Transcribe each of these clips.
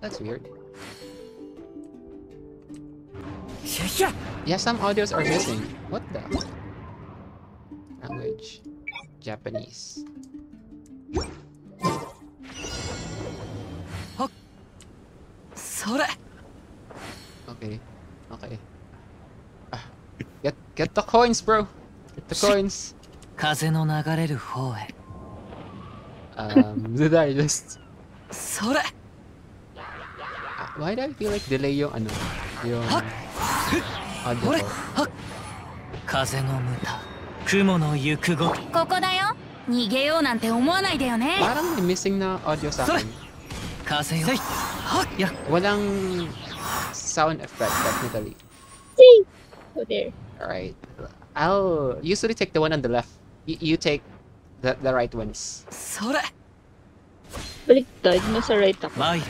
That's weird. Yeah, some audios are missing. What the? Language. Japanese. Okay. Okay. Uh, get get the coins, bro. Get the coins. Um, did I just? それ Why do I feel like delay yung ano? Yung... Audio ほれ ko? はっ風の無駄雲の行くごとここだよ逃げようなんて思わないでよね Parang may missing na audio sa akin. 風よはっや Walang sound effect technically. Oh, there. Alright. I'll usually take the one on the left. Y- you take the, the right ones. それ Baliktad. Nasa right ako. 参る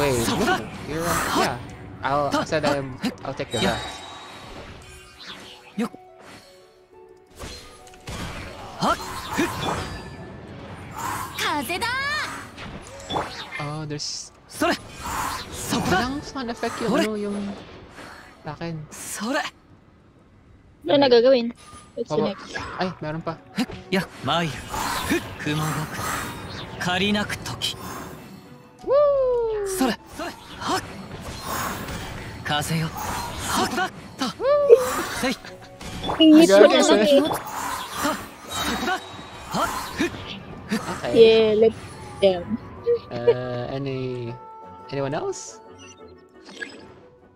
Wait, So no, that- you're yeah. I'll I said I'm, I'll take the Yeah. left. よっはっふっ風だ Oh, there's それそこだ walang sound effect yung Hore. ano yung sa akin. それ Ano na gagawin? What's the Baba. next? Ay, meron pa. や参るふっ雲 Okay. Yeah, let them. uh, any anyone else?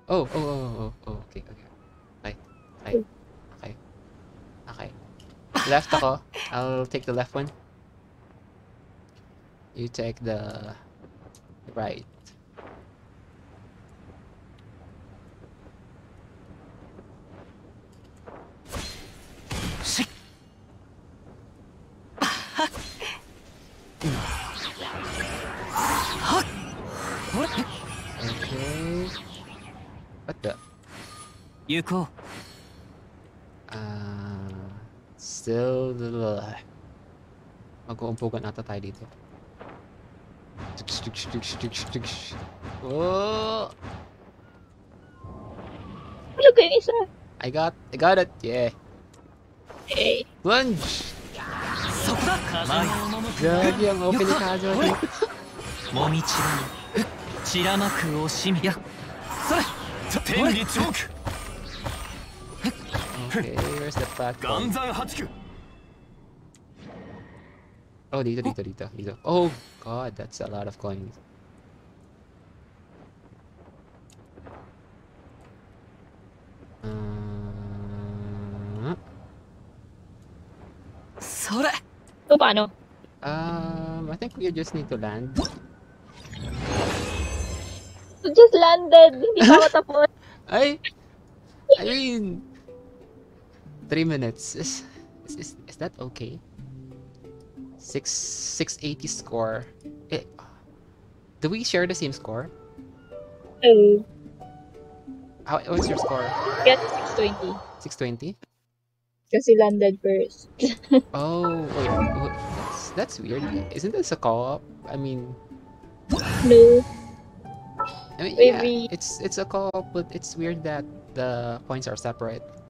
Oh, oh, oh, oh, oh, oh, okay, okay. Hi, hi, hi, okay. Left ako. I'll take the left one. You take the right. okay. What the? You go. Uh, still the. Uh, Mag-uumpugan ata tayo dito. Oh! Look, at isa. I got, I got it. Yeah. Hey. Lunge. そこだ風の赴く Gagi ang open ni Kazo. もみちらに散らまく惜しみやそれ天理チョーク Okay, where's the platform? 岩山八九 Oh, dito, dito, dito, dito. Oh, God, that's a lot of coins. Uh, それ so paano? um, I think we just need to land. So just landed. Hindi pa ako tapos. I, I mean, three minutes. Is, is, is, is that okay? Six, 680 score. Eh, do we share the same score? Oh, How, what's your score? get 620. 620? Kasi landed first. Oh, wait, wait, that's, that's weird. Isn't this a co-op? I mean, No. I mean, yeah, it's it's a co-op, but it's weird that the points are separate.